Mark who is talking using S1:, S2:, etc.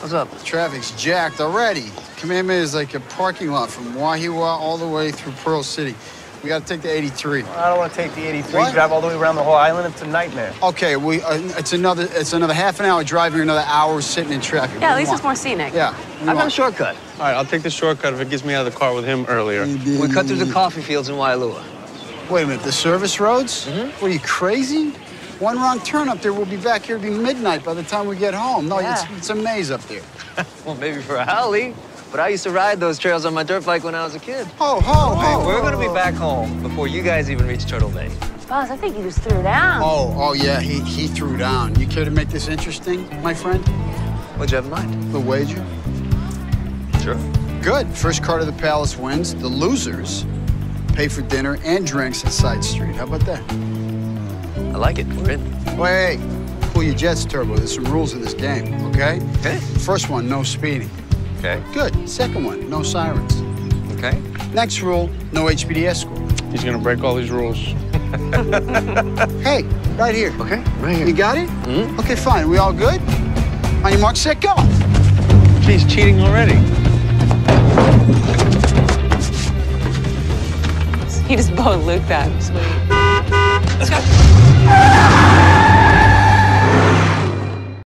S1: What's up?
S2: Traffic's jacked already. Kamehameha is like a parking lot from Wahiawa all the way through Pearl City. We got to take the 83.
S3: I don't want to take the 83,
S2: What?
S3: drive all the way around the whole island. It's a nightmare.
S2: Okay, we uh, it's another it's another half an hour driving, another hour sitting in traffic.
S4: Yeah,
S2: What
S4: at
S2: do
S4: least
S2: you
S4: it's more scenic.
S2: Yeah.
S1: I got a shortcut.
S5: All right, I'll take the shortcut if it gets me out of the car with him earlier.
S1: We cut through the coffee fields in Waialua.
S2: Wait a minute, the service roads?
S1: Mm-hmm.
S2: What are you crazy? One wrong turn up there, we'll be back here. It'll be midnight by the time we get home. No,
S4: Yeah.
S2: it's, it's a maze up there.
S1: Well, maybe for a haole, but I used to ride those trails on my dirt bike when I was a kid.
S2: Ho, ho,
S1: Hey, we're gonna be back home before you guys even reach Turtle Bay.
S4: Boss, I think you just threw down.
S2: Oh, oh yeah, he, he threw down. You care to make this interesting, my friend?
S1: What'd you have in mind?
S2: The wager?
S1: Sure.
S2: Good. First card of the palace wins. The losers pay for dinner and drinks at Side Street. How about that?
S1: I like it. We're in.
S2: Wait, pull your jets, Turbo. There's some rules in this game, okay?
S1: Okay.
S2: First one, no speeding.
S1: Okay.
S2: Good. Second one, no sirens.
S1: Okay.
S2: Next rule, no HPD escort.
S5: He's gonna break all these rules.
S2: Hey, right here.
S1: Okay. Right here.
S2: You got it? Mm-hmm. Okay, fine. We all good? On your mark, set, go.
S5: He's cheating already.
S4: He just bowed Luke that. Sweet. Let's go. Ah!